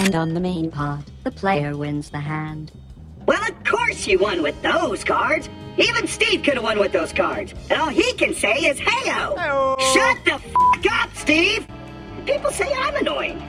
And on the main pot, the player wins the hand. Well, of course you won with those cards. Even Steve could have won with those cards. And all he can say is, hey Shut the f*** up, Steve. People say I'm annoying.